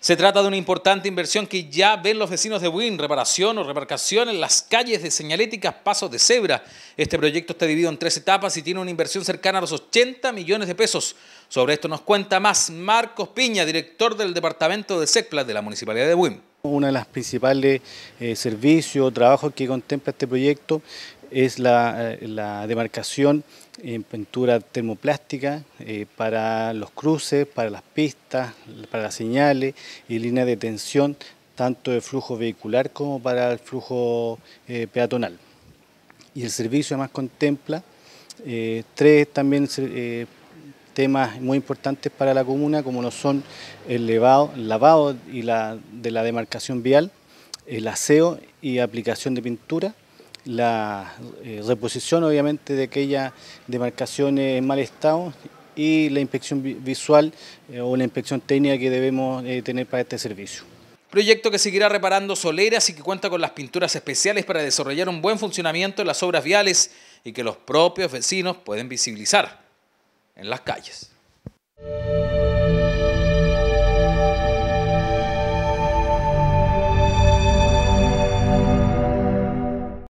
Se trata de una importante inversión que ya ven los vecinos de Win, reparación o remarcación en las calles de señaléticas pasos de cebra. Este proyecto está dividido en tres etapas y tiene una inversión cercana a los 80 millones de pesos. Sobre esto nos cuenta más Marcos Piña, director del departamento de SECPLA de la Municipalidad de Win. Uno de los principales eh, servicios o trabajos que contempla este proyecto es la, eh, la demarcación en pintura termoplástica eh, para los cruces, para las pistas, para las señales y líneas de tensión, tanto de flujo vehicular como para el flujo eh, peatonal. Y el servicio además contempla tres también temas muy importantes para la comuna, como lo son el lavado y la, de la demarcación vial, el aseo y aplicación de pintura, la eh, reposición obviamente de aquellas demarcaciones en mal estado y la inspección visual eh, o la inspección técnica que debemos eh, tener para este servicio. Proyecto que seguirá reparando soleras y que cuenta con las pinturas especiales para desarrollar un buen funcionamiento en las obras viales y que los propios vecinos pueden visibilizar en las calles.